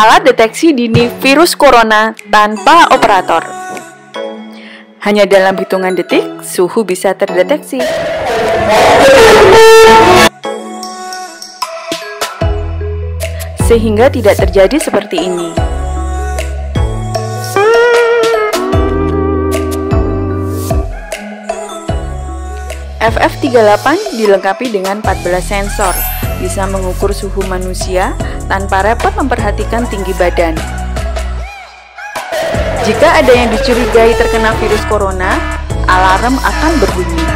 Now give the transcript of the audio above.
alat deteksi dini virus corona tanpa operator. Hanya dalam hitungan detik, suhu bisa terdeteksi. Sehingga tidak terjadi seperti ini. FF38 dilengkapi dengan 14 sensor, bisa mengukur suhu manusia tanpa repot memperhatikan tinggi badan. Jika ada yang dicurigai terkena virus corona, alarm akan berbunyi.